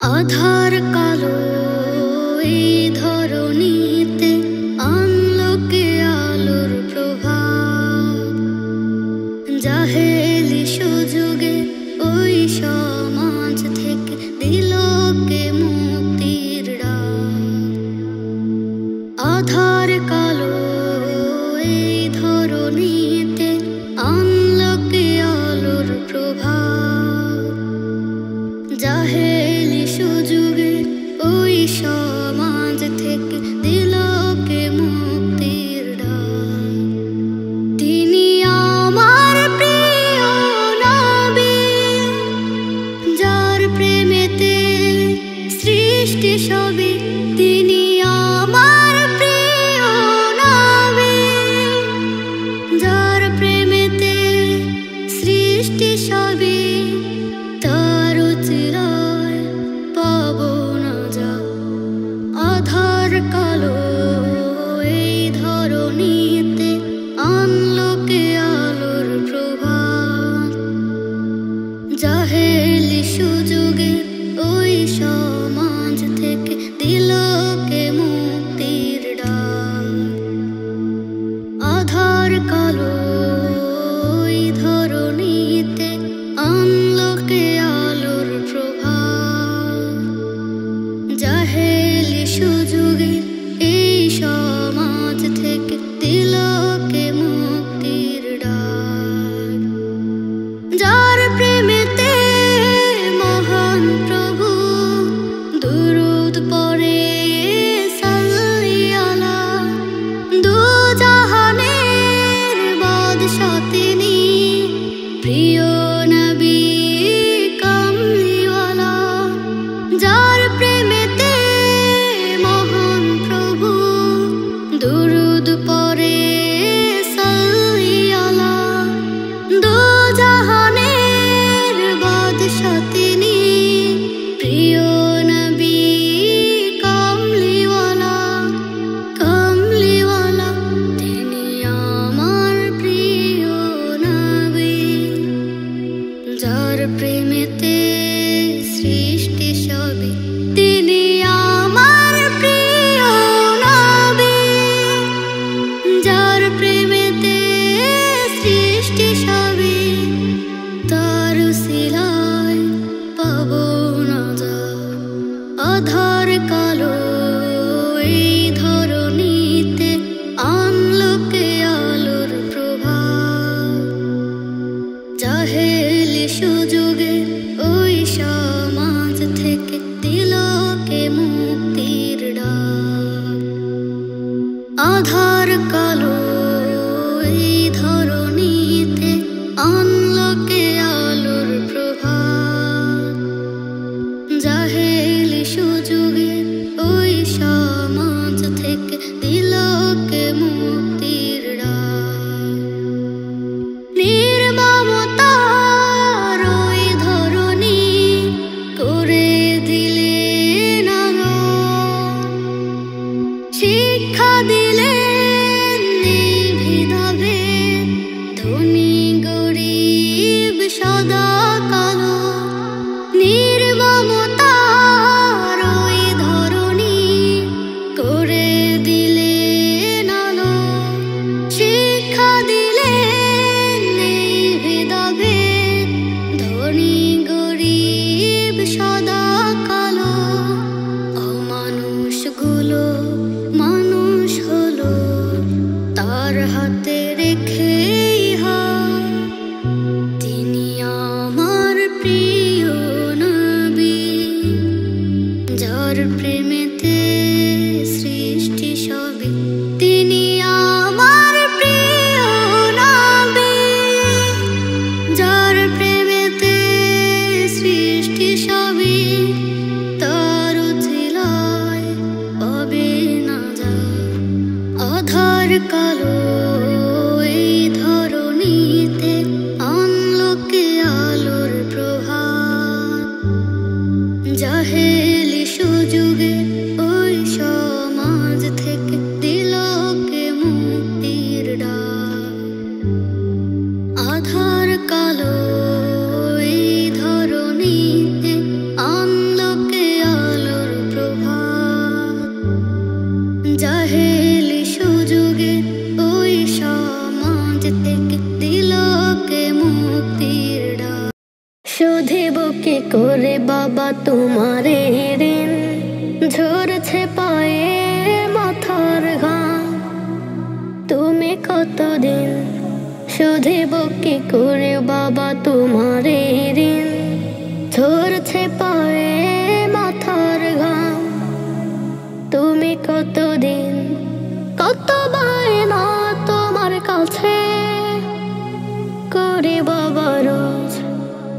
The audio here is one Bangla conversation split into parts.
আধার কালো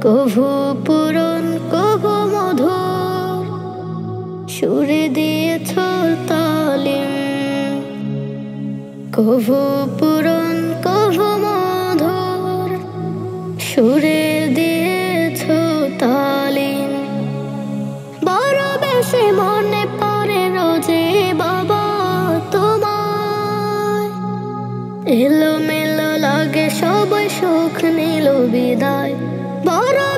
কভু পূরণ, কভু মধুর। সুরে দিয়েছ তালিম। কভু পূরণ, কভু মধুর। সুরে দিয়েছ তালিম। বড় বেশি মনে পড়ে রোজে বাবা তোমার এলো মেলো লাগে সবাই সুখ নিল বিদায়।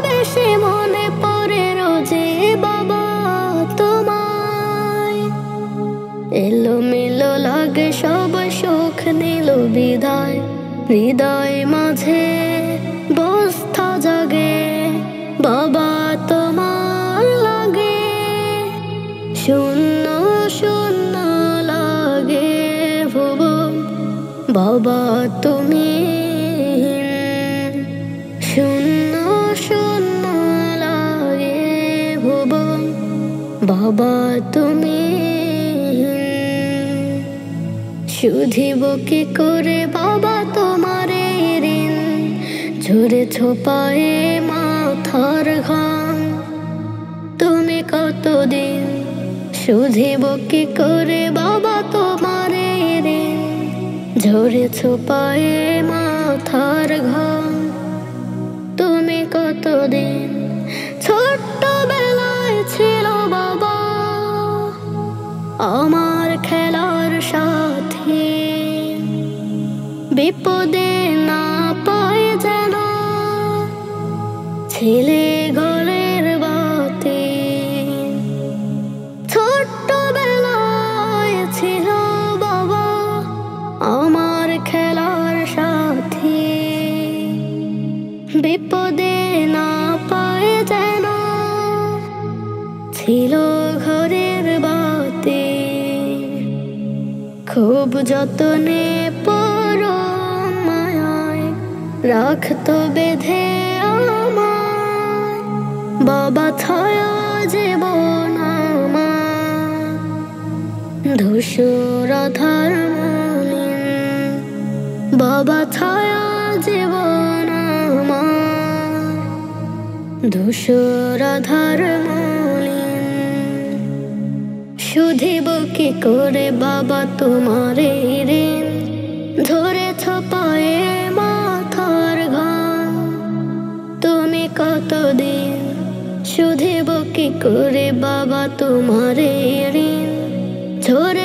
বেশি মনে রোজে বাবা লাগে সবাই সুখ বিদায় মাঝে বস্থা জাগে, বাবা লাগে। শূন্য শূন্য লাগে বাবা তুমি বাবা তুমি শুধিব কি করে বাবা তোমারে ঋণ? ঝরে ছোপায়ে মাথার ঘাম। তুমি কতদিন শুধিব কি করে বাবা তোমারে ঋণ? ঝরে ছোপায়ে মাথার ঘাম। তুমি কতদিন আমার খেলার সাথে। বিপদে না পায় যেন ছেলে যতনে পর মায়ায় রাখতো বেঁধে আমায়। বাবা ছায়া জীবন আমার। ধূসর আধার মলিন বাবা ছায়া জীবন আমার। ধূসর আধার মলিন শুধিব কি করে বাবা তোমার ঋণ। ধরেছ পায়ে মাথার ঘাম। তুমি কতদিন শুধিব কি করে বাবা তোমার ঋণ? ঝরেছ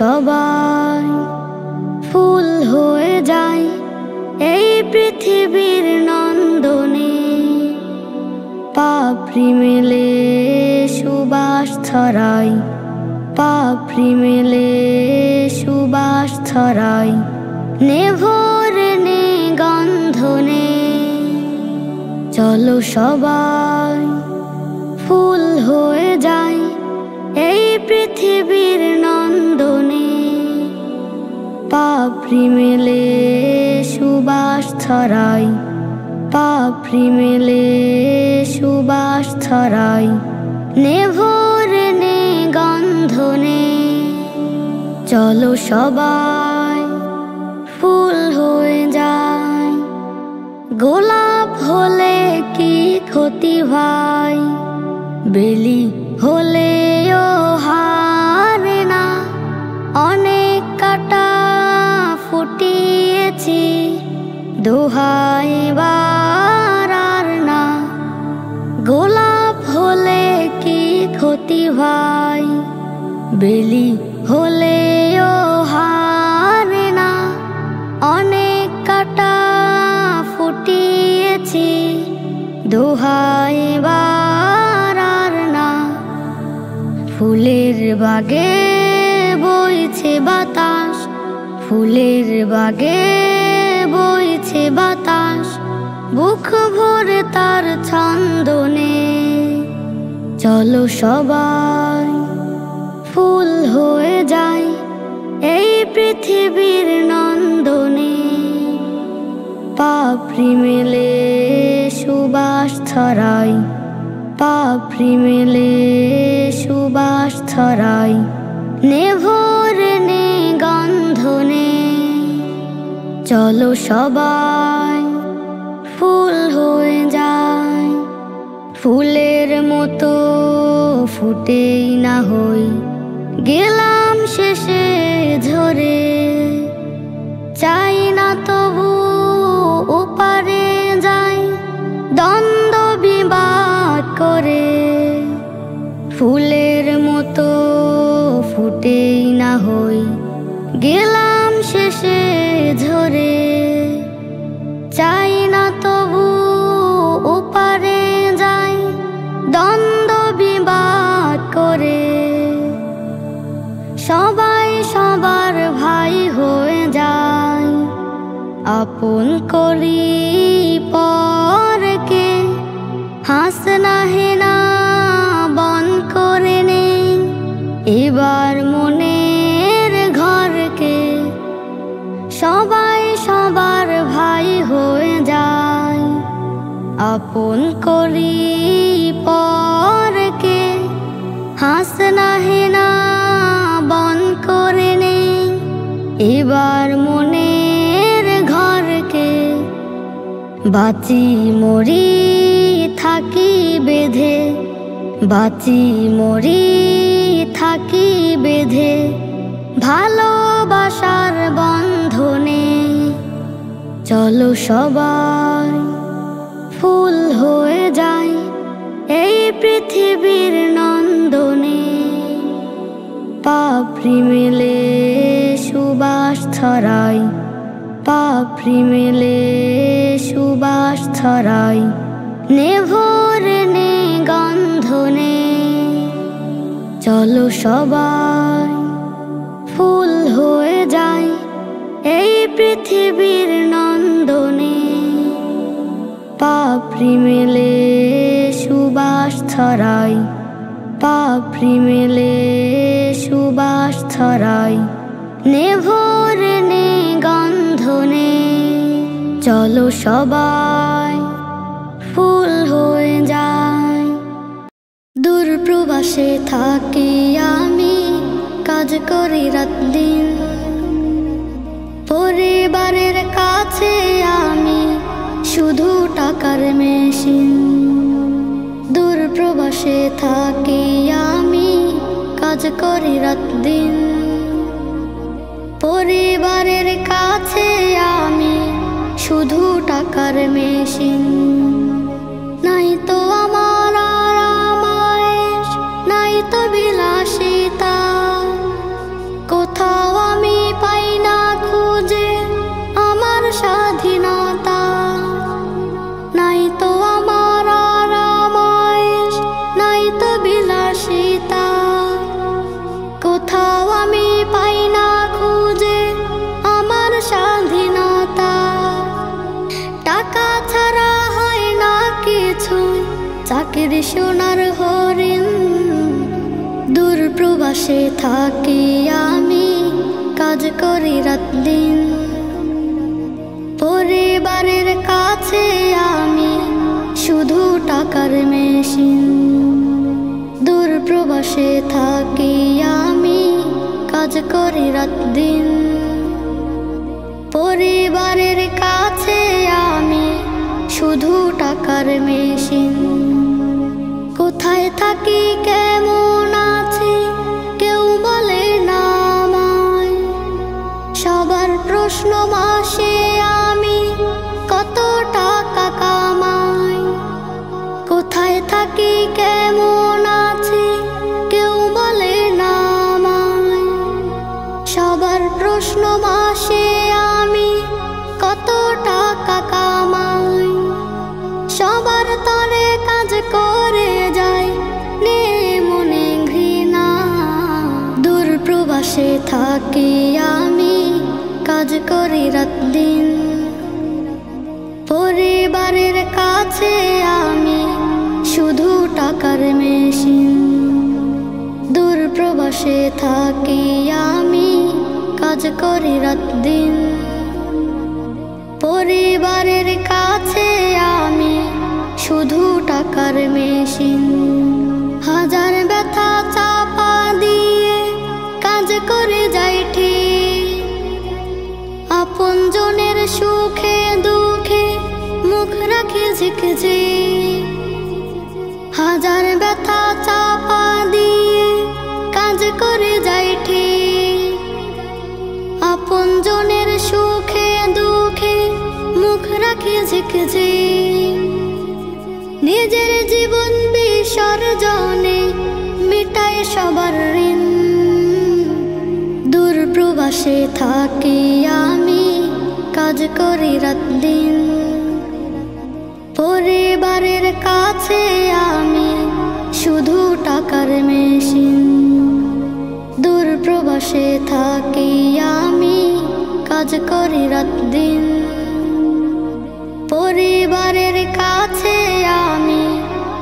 সবাই ফুল হয়ে যায় এই পৃথিবীর নন্দনে। পাপড়ি মেলে সুবাস ছড়াই, পাপড়ি মেলে সুবাস ছড়াই নেভর নে গন্ধনে। চলো সবাই ফুল হয়ে যায় এই পৃথিবীর নন্দনে পাপড়ি মেলে, সুবাস ছড়াই। পাপড়ি মেলে, সুবাস ছড়াই। নেভর নে গন্ধনে, চলো সবাই ফুল হয়ে যায়। গোলাপ হলে কি ক্ষতি ভাই? বেলি হলেও হারে না, অনেক কাটা ফুটিয়েছি, দোহাই বার আর না। গোলাপ হলে কি ক্ষতি ভাই? বেলি হলেও হারে না, অনেক কাটা ফুটিয়েছি, দোহাই বার বাগে বইছে বাতাস, ফুলের বাগে বইছে বাতাস, বুক ভরে তার ছন্দনে। চলো সবাই, ফুল হয়ে যায় এই পৃথিবীর নন্দনে। পাপড়ি মেলে সুবাস ছড়াই, পাপড়ি মেলে সুবাস ছড়াই। নেভোর নে গন্ধনে চলো সবাই, ফুল হয়ে যায়। ফুলের মতো ফুটেই না হই। গেলাম শেষে ঝরে। চাই না তবু ওপারে যাই। দ্বন্দ্ব বিবাদ করে। ফুলের গেলাম শেষে ঝরে। চাই না তবু ওপারে যাই, দ্বন্দ্ব বিবাদ করে। সবাই সবার ভাই হয়ে যায় আপন করি পরকে। হাস আপন করি পরকে। হাস না হেনা বন করে নে। এবার মনের ঘরকে বাঁচি মরি থাকি বেঁধে। বাঁচি মরি থাকি বেঁধে ভালোবাসার বন্ধনে। চলো সবাই ফুল হয়ে যায় এই পৃথিবীর নন্দনে। পাপড়ি মেলে সুবাস ছড়াই, পাপড়ি মেলে সুবাস ছড়াই নেভোর নে গন্ধনে। চলো সবাই, ফুল হয়ে যায় এই পৃথিবীর নন্দনে। পাপড়ি মেলে সুবাস ছড়াই পাপড়ি মেলে সুবাস ছড়াই। নেভোর নে গন্ধনে চলো সবাই ফুল হয়ে যায়। দূর প্রবাসে থাকি আমি, কাজ করি রাত দিন। টাকার মেশিন দূর প্রবাসে থাকি আমি, কাজ করি রাত দিন পরিবারের কাছে আমি শুধু টাকার মেশিন। প্রবাসে থাকি আমি, কাজ করি রাত দিন। পরিবারের কাছে আমি শুধু টাকার মেশিন। দূর প্রবাসে থাকি আমি, কাজ করি রাত দিন। পরিবারের কাছে আমি শুধু টাকার মেশিন। কোথায় থাকি করি রাত দিন। পরিবারের কাছে আমি শুধু টাকার মেশিন। হাজার ব্যথা চাপা দিয়ে কাজ করে যাই ঠিক। আপন জনের সুখে দুঃখে মুখ রাখি ঝিকঝি হাজার ব্যথা চাপা দিয়ে কাজ করে যাই ঝিকঝি নিজের জীবন বিসর্জনে মিটায় সবার ঋণ। দূর প্রবাসে থাকি আমি, কাজ করি রাত দিন। পরিবারের কাছে আমি শুধু টাকার মেশিন। দূর প্রবাসে থাকি আমি, কাজ করি রাত দিন। পরিবারের কাছে আমি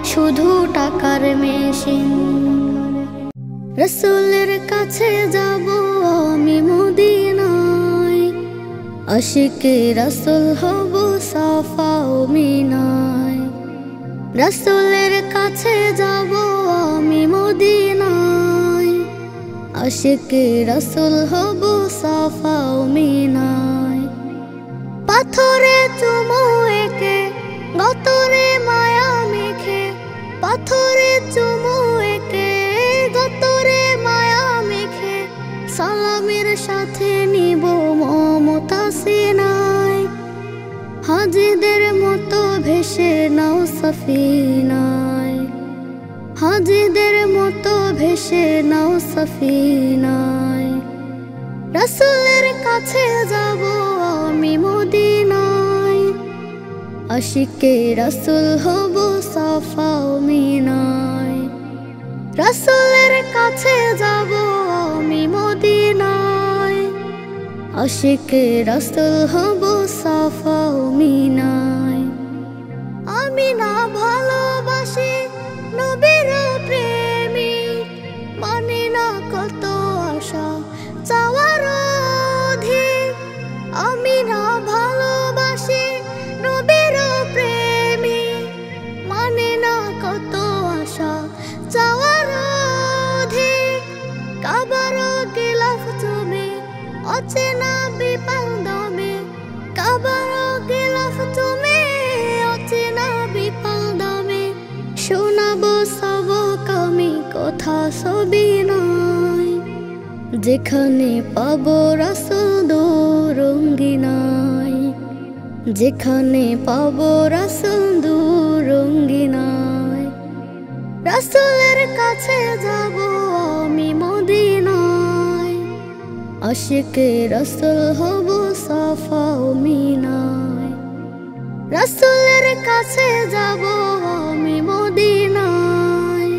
শুধু টাকার মেশিন। রসুলের কাছে যাব আমি মদিনায়। আশিকে রসুল হব সাফা মিনায়। রসুলের কাছে যাব আমি মদিনায়। আশিকে রসুল হব সাফা মিনায়। পাথরে চুমু একে গতরে মায়া মেখে পাথরে চুমু একে গতরে মায়া মেখে সালামের সাথে নিব মমতা সিনায় হাজিদের মতো ভেসে নাও সফিনায়। হাজিদের মতো ভেসে নাও সফিনায়। রসুলের কাছে যাব আমি মদিনায় আশিকে রসুল হব সাফা মিনায়। রসুলের কাছে যাব আমি মদিনায় আশিকে রসুল হব সাফা মিনায়। যেখানে পাবো রাসুল রঙ্গিনায়, যেখানে পাবো রাসুল রঙ্গিনায়। রাসুলের কাছে যাব আমি মদিনায়, আশিকে রসুল হব সাফা মিনায়। রসুলের কাছে যাব আমি মদিনায়,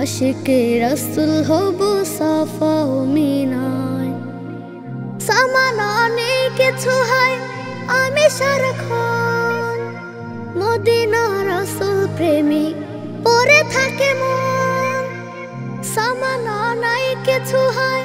আশিকে রসুল হব সাফা মিনায় সামান অনেক কিছু হয়, আমি সারাক্ষণ মদিনা রসুল প্রেমিক পরে থাকে মন। সামান নাই কিছু হয়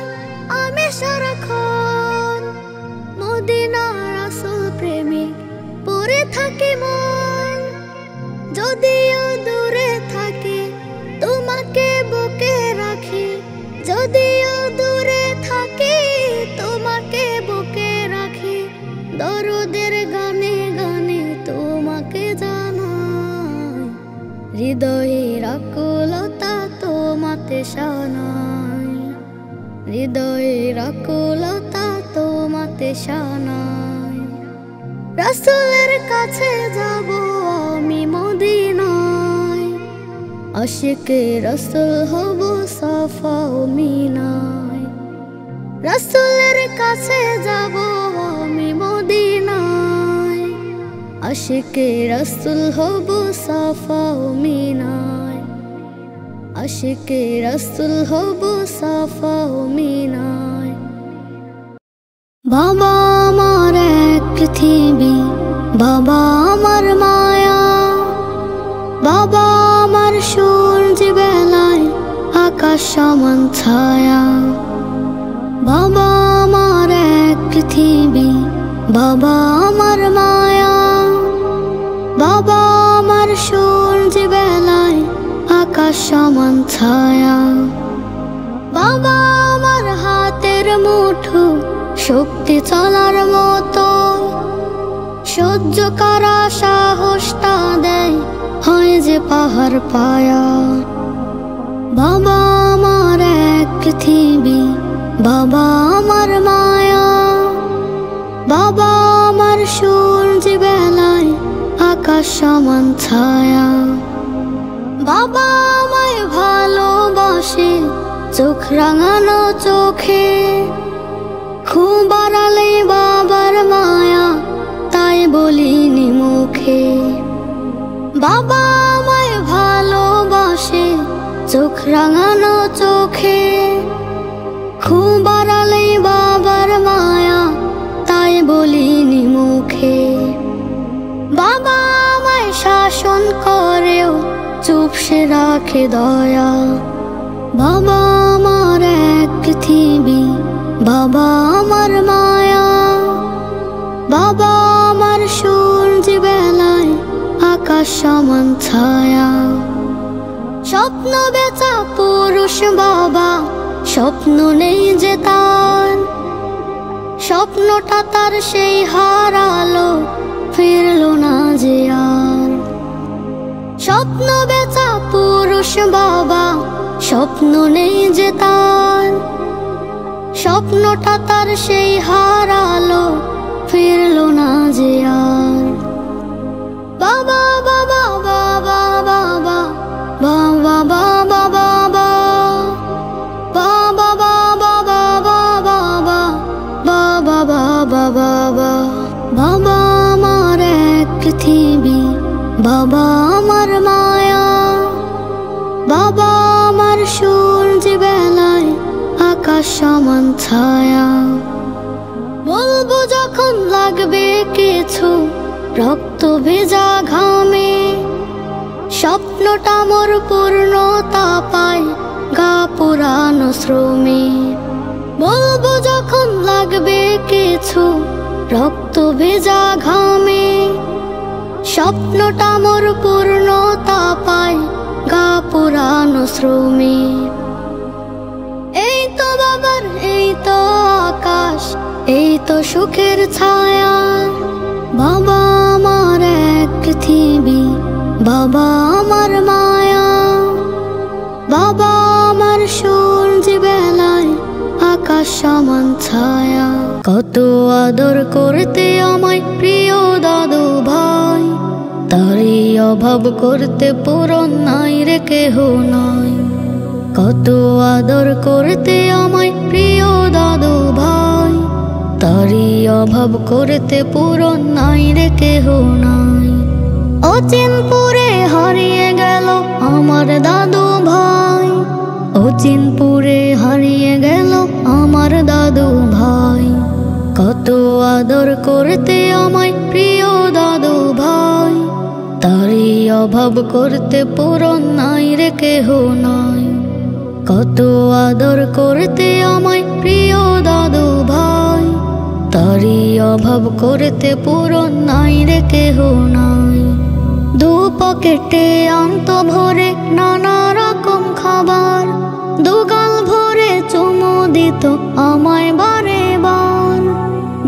হৃদয়ের আকুলতা তোমাতে শানাই হৃদয়ের আকুলতা তোমাতে শানাই রাসুলের কাছে যাব আমি মদিনায়। আশিকে রসুল হব সাফা মিনায়। রসুলের কাছে যাব আমি মদিনায়। আশিকে রসুল হব সাফা মিনায়। আশিকে রসুল হব সাফা মিনায়। বাবা আমার এক পৃথিবী, বাবা আমার মায়া। বাবা আমার সূর্য বেলায় আকাশ সমান ছায়া। বাবা আমার এক পৃথিবী, বাবা আমার মায়া। সমান ছায়া। বাবা আমার হাতের মুঠো, শক্তি চলার মতো। সহ্য করা সাহসটা দেয়, হয় যে পাহাড় পায়া। বাবা আমার এক পৃথিবী, বাবা আমার মায়া। বাবা আমার সূর্য বেলায় আকাশ সমান ছায়া। বাবা আমায় ভালোবাসে, চোখ রাঙানো চোখে। খুব বাড়ালে বাবার মায়া, তাই বলিনি মুখে। বাবা আমায় ভালোবাসে, চোখ রাঙানো চোখে। খুব বাড়ালে বাবার মায়া, তাই বলিনি মুখে। বাবা আমায় শাসন করেও চুপসে রাখে দয়া। বাবা আমার এক পৃথিবী, বাবা আমার মায়া। বাবা আমার সূর্য বেলায় আকাশ সমান ছায়া। স্বপ্ন বেচা পুরুষ বাবা, স্বপ্ন নেই যে তার। স্বপ্নটা তার সেই হারালো ফিরল না যে আর। স্বপ্ন বেচা পুরুষ বাবা স্বপ্ন নেই যে তার স্বপ্নটা তার সেই হারালো ফিরল না যে আর বাবা বাবা বাবা বাবা বাবা বাবা বাবা বাবা বাবা বাবা বাবা বাবা বাবা বাবা বাবা আমার এক পৃথিবী বাবা আমার মায়া। বাবা আমার সূর্য বেলায় আকাশ সমান ছায়া। বলব যখন লাগবে কিছু, রক্ত ভেজা ঘামে। স্বপ্নটা মোর পূর্ণতা পায় গা পুরানো শ্রমে। বলব যখন লাগবে কিছু, রক্ত ভেজা ঘামে। স্বপ্নটা মোর পূর্ণতা পায় গা পুরানো শ্রমে। এই তো বাবার, এই তো আকাশ, এই তো সুখের ছায়া। বাবা আমার এক পৃথিবী, বাবা আমার মায়া। বাবা আকাশ সমান ছায়া। কত আদর করতে আমায় প্রিয় দাদু ভাই। তারই অভাব করতে পূরণ নাই রে কেহ নাই। কত আদর করতে আমায় প্রিয় দাদু ভাই। তারই অভাব করতে পূরণ নাই রে কেহ নাই। অচিনপুরে হারিয়ে গেল আমার দাদু ভাই। অচিনপুরে হারিয়ে গেল আমার দাদু ভাই। কত আদর করতে আমায় প্রিয় দাদু ভাই। তারই অভাব করতে পূরণ নাই রে কেহ নাই। কত আদর করতে আমায় প্রিয় দাদু ভাই। তারই অভাব করতে পূরণ নাই রে কেহ নাই। দু পকেটে আন্ত ভরে নানা রকম খাবার। দুগাল ভরে চুমু দিত আমায় বারে বার।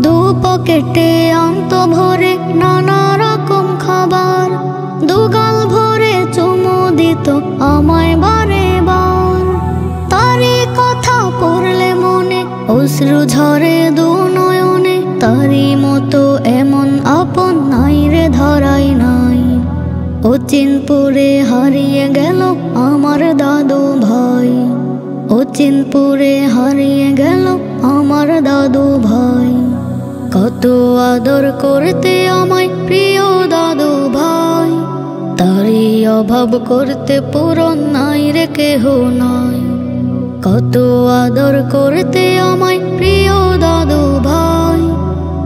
দু পকেটে আন্ত ভরে নানা রকম খাবার। দুগাল ভরে চুমু দিত আমায় বারে বার। তারই কথা পড়লে মনে, অশ্রু ঝরে দু নয়নে। তারই মতো এমন আপন নাই রে, ধরাই নাই। অচিনপুরে হারিয়ে গেল আমার দাদু ভাই। অচিনপুরে হারিয়ে গেল আমার দাদু ভাই। কত আদর করতে আমায় প্রিয় দাদু ভাই। তারই অভাব করতে পূরণ নাই রে কেহ নাই। কত আদর করতে আমায় প্রিয় দাদু ভাই।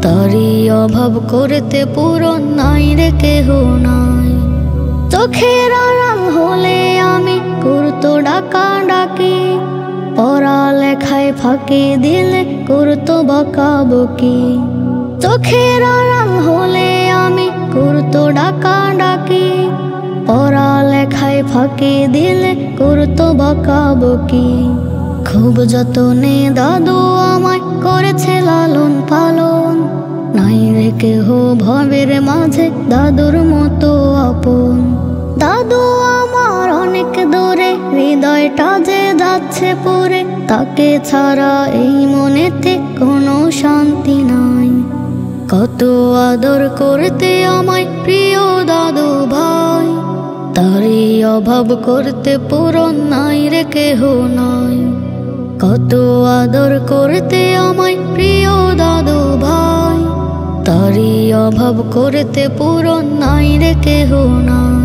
তারই অভাব করতে পূরণ নাই রে কেহ নাই। চোখের আড়াল হলে আমি করতো ডাকা ডাকি। পড়ালেখায় ফাঁকি দিলে করতো বকা বকি চোখের আড়াল হলে আমি করতো ডাকা ডাকি। পড়ালেখায় ফাঁকি দিলে করতো বকা বকি খুব যতনে দাদু আমায় করেছে লালন পালন। নাই রে কেহ ভবের মাঝে দাদুর মতো আপন। দাদু আমার অনেক দূরে, হৃদয়টা যে যাচ্ছে পরে, তাকে ছাড়া এই মনেতে কোনো শান্তি নাই। কত আদর করতে আমায় প্রিয় দাদু ভাই, তারই অভাব করতে পূরণ নাই রে কেহ নাই। কত আদর করতে আমায় প্রিয় দাদু ভাই, তারই অভাব করতে পূরণ নাই রে কেহ নাই।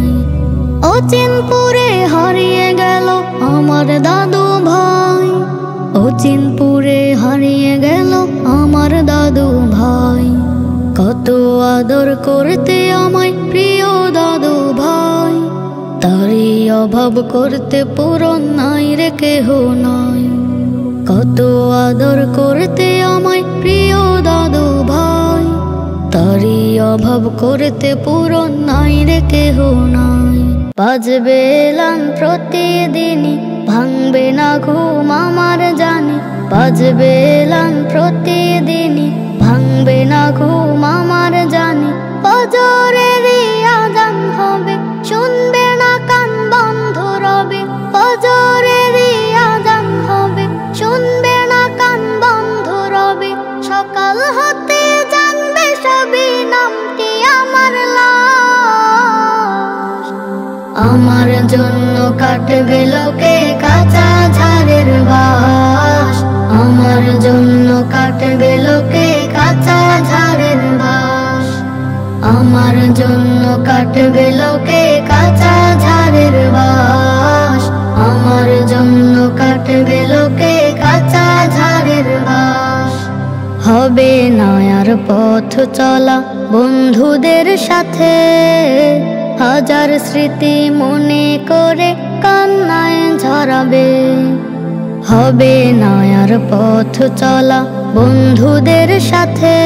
অচিনপুরে হারিয়ে গেল আমার দাদু ভাই। অচিনপুরে হারিয়ে গেল আমার দাদু ভাই। কত আদর করতে আমায় প্রিয় দাদু ভাই। তারই অভাব করতে পূরণ নাই রে কেহ নাই। কত আদর করতে আমায় প্রিয় দাদু ভাই। তারই অভাব করতে পূরণ নাই রে কেহ নাই। বাজবে এলাম প্রতিদিনই, ভাঙবে না ঘুম আমার জানি। বাজবে এলাম প্রতিদিনই, ভাঙবে না ঘুম আমার জানি। পজরের আজান হবে জন্য কাটবে লোকে কাঁচা ঝাড়ের বাস। আমার জন্য কাটবে লোকে কাঁচা ঝাড়ের বাস। আমার জন্য কাটবে লোকে কাঁচা ঝাড়ের বাস। আমার জন্য কাটবে লোকে কাঁচা ঝাড়ের বাস। হবে নয়ার পথ চলা বন্ধুদের সাথে। হাজার স্মৃতি মনে করে কান্নায় ঝরাবে। হবে নয়ার পথ চলা বন্ধুদের সাথে।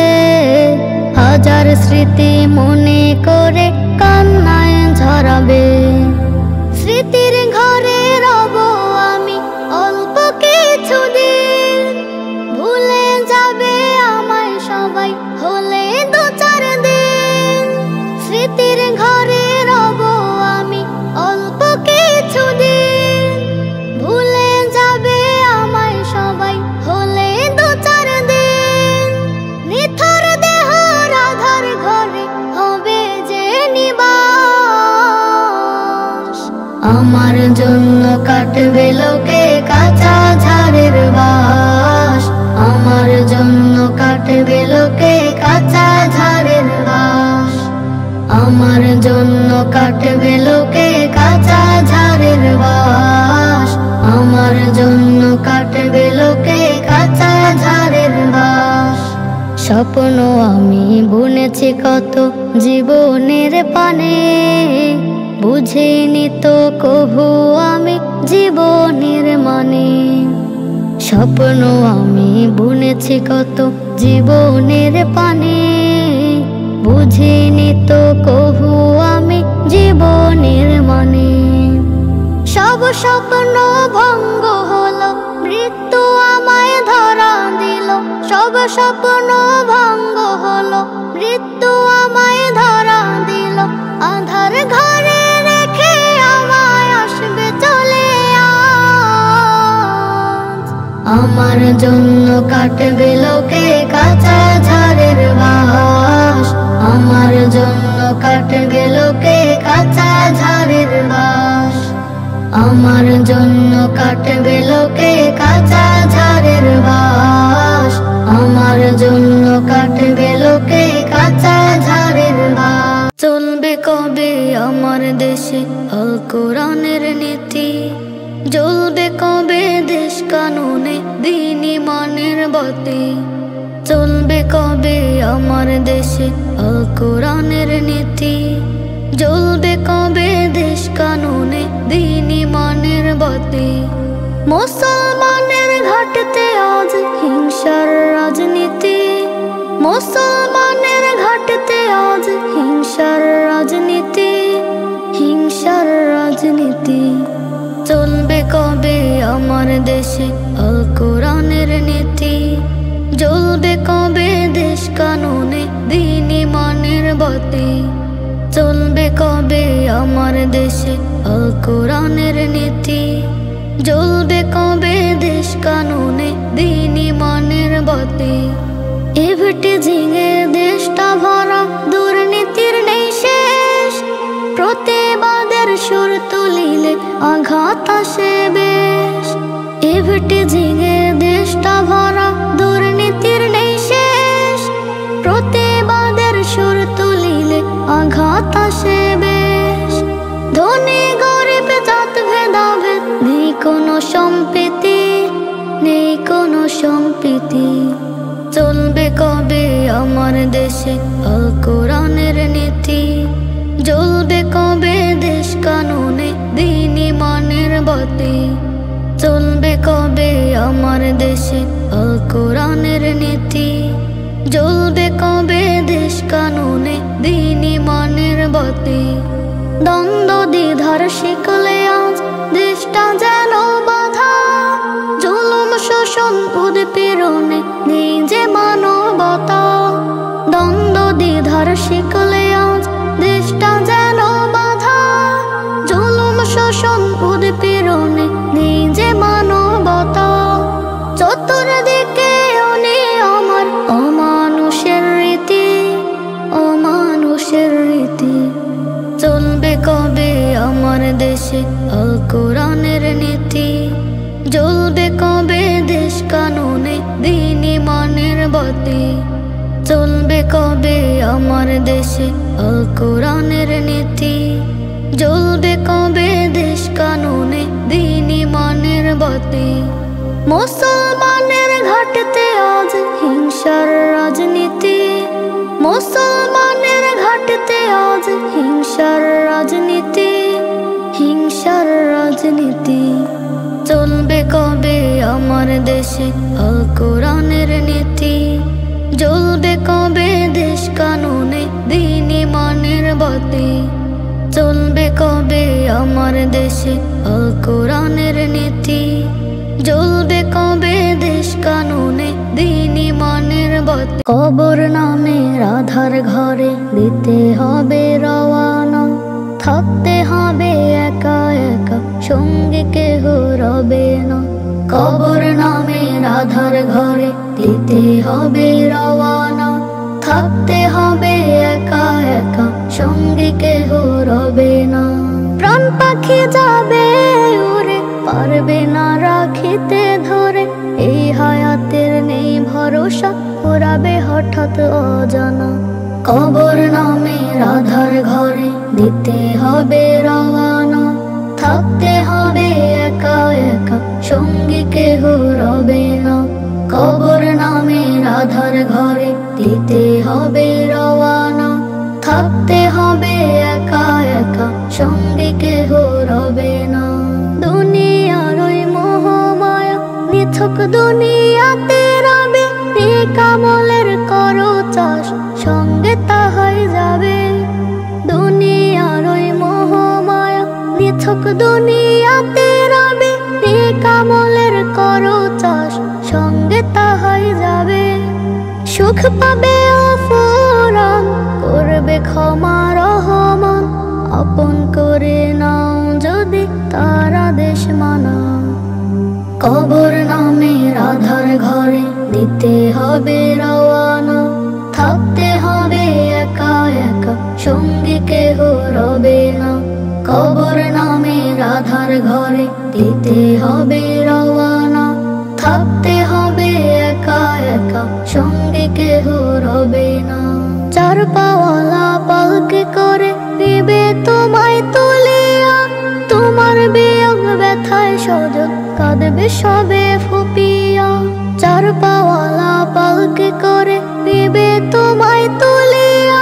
হাজার স্মৃতি মনে করে কান্নায় ঝরাবে। লোকে কাঁচা ঝাড়ের বাস আমার জন্য কাটবে লোকে কাঁচা ঝাড়ের বাস আমার জন্য কাটবে লোকে কাঁচা ঝাড়ের বাস আমার জন্য কাটবে লোকে কাঁচা ঝাড়ের বাস স্বপ্ন আমি বুনেছি কত জীবনের পানে। বুঝিনি তো কভু আমি জীবনের মানে। স্বপ্ন আমি বুনেছি কত জীবনের পানে। বুঝিনি তো কভু আমি জীবনের মানে। সব স্বপ্ন ভঙ্গ হলো, মৃত্যু আমায় ধরা দিল। সব স্বপ্ন ভঙ্গ হলো, মৃত্যু আমায় ধরা দিল। আধার ঘরে আমার জন্য কাটবে লোকে কাঁচা ঝাড়ের বাস আমার জন্য কাটবে লোকে কাঁচা ঝাড়ের বাস আমার জন্য কাটবে লোকে কাঁচা ঝাড়ের বাস আমার জন্য কাটবে লোকে কাঁচা ঝাড়ের বাস চলবে কবে আমার দেশে? আল কোরআনের নীতি। জ্বলবে কবে দেশ কানুনে দিনী মানের বাতি চলবে কবে আমার দেশে আল কোরআনের নীতি? জ্বলবে কবে দেশ কানুনে দিনী মানের বাতি মুসলমানের ঘাটতে আজ হিংসার রাজনীতি। মুসলমানের ঘাটতে আজ আমার দেশে, আল কোরআনের নীতি। জ্বলবে কবে দেশ কানুনে দিনী মানের বাতি। চলবে কবে আমার দেশে, আল কোরআনের নীতি। জ্বলবে কবে দেশ কানুনে দিনী মানের বাতি। এভেটে ঝিঙে দেশটা ভরা, দুর্নীতির নেই শেষ। প্রতিবাদের সুর তুলিলে আঘাত আসে বেশ। এভেটে ঝিঙে দেশটা ভরা, দুর্নীতির নেই শেষ। প্রতিবাদের সুর তুলিলে আঘাত আসে বেশ। ধনী গরিব জাত ভেদাভেদ, নেই কোনো সম্প্রীতি, নেই কোনো সম্প্রীতি। চলবে কবে আমার দেশে আল কোরআনের নীতি? জ্বলবে কবে দেশ কানুনে দিনী মানের বাতি? চলবে কবে আমার দেশে? আল কোরআনের নীতি। জ্বলবে কবে দেশ কানুনে? দিনী মানের বাতি। দ্বন্দ্ব, দ্বিধার শিকলে আজ দেশটা যেন বাধা। জুলুম, শোষণ, উৎপীড়নে নিজে মানবতা। দ্বন্দ্ব, দ্বিধার শিকলে দেশে আল কোরআনের নীতি জ্বলবে কবে দেশ কানুনে দিনী মানের বাতি। চলবে কবে আমার দেশে আল কোরআনের নীতি জ্বলবে কবে দেশ কানুনে দিনী মানের বাতি। মুসলমানের ঘাটতে আজ হিংসার রাজনীতি, মুসলমানের ঘাটতে আজ হিংসার রাজনীতি। রাজনীতি চলবে কবে আমার দেশে? আল কোরআনের নীতি জ্বলবে কবে দেশ কানুনে? দিনী মানের বাতি চলবে কবে আমার দেশে? আল কোরআনের নীতি জ্বলবে কবে দেশ কানুনে? দিনী মানের বাতি কবর নামে রাধার ঘরে দিতে হবে রওয়ানা থাকতে হবে একা একা। সঙ্গে কেহ রবে না। কবর নামে রাধার ঘরে দিতে হবে রওয়ানা। থাকতে হবে একা একা, সঙ্গে কেহ রবে না। প্রাণ পাখি যাবে উড়ে পারবে না রাখিতে ধরে। এই হায়াতের নেই ভরসা ওরাবে হঠাৎ অজানা। কবর নামে রাধার ঘরে দিতে হবে রওয়ানা। থাকতে হবে একা একা, সঙ্গী কেহ রবে না। কবর নামে রাধার ঘরে দিতে হবে রওয়ানা। থাকতে হবে একা একা, সঙ্গী কেহ রবে না। দুনিয়ার ওই মোহমায়া, মিথক দুনিয়াতে দুনিয়াতে রবে কামলের করো চাষ, সঙ্গে তাহাই যাবে। সুখ পাবে অফুরান করবে ক্ষমা রহমান, আপন করে নাও যদি তারা দেশ মানা। কবর নামে রাধার ঘরে দিতে হবে রওয়ানা, থাকতে হবে একা একা, সঙ্গী কেহ রবে না। কবর নামে আধার ঘরে দিতে হবে রওয়ানা, থাকতে হবে একা একা, সঙ্গে কেহ রবে না। চার পাওয়ালা পালকে করে নেবে তোমায় তুলিয়া, তোমার বিয়োগ ব্যথায় সজন কাঁদবে সবে ফুপিয়া। চার পাওয়ালা পালকে করে নিবে তোমায় তুলিয়া,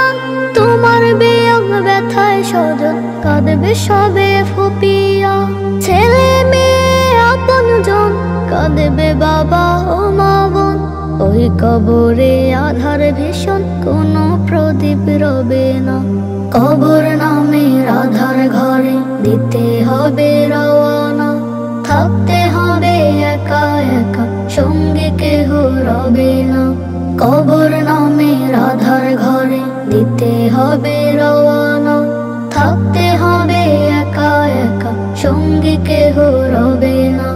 তোমার বিয়োগ ব্যথায় সজন কাঁদবে সবে ফুপিয়া। ছেলে মেয়ে আপন জন, কাঁদবে বাবা ও মা বোন। ওই কবরে আধার ভীষণ, কোনো প্রদীপ রবে না। কবর নামের আধার ঘরে দিতে হবে রওয়ানা থাকতে হবে একা একা, সঙ্গে কেহ রবে না। কবর নামের আধার ঘরে দিতে হবে রওয়ানা রবে না,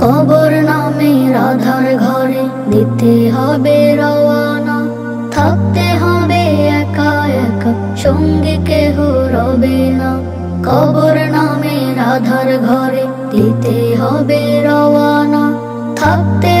কবর নামে রাধার ঘরে দিতে হবে রওয়ানা। থাকতে হবে একা একা, সঙ্গে কেহ রবে না। কবর নামের রাধার ঘরে দিতে হবে রওয়ানা। থাকতে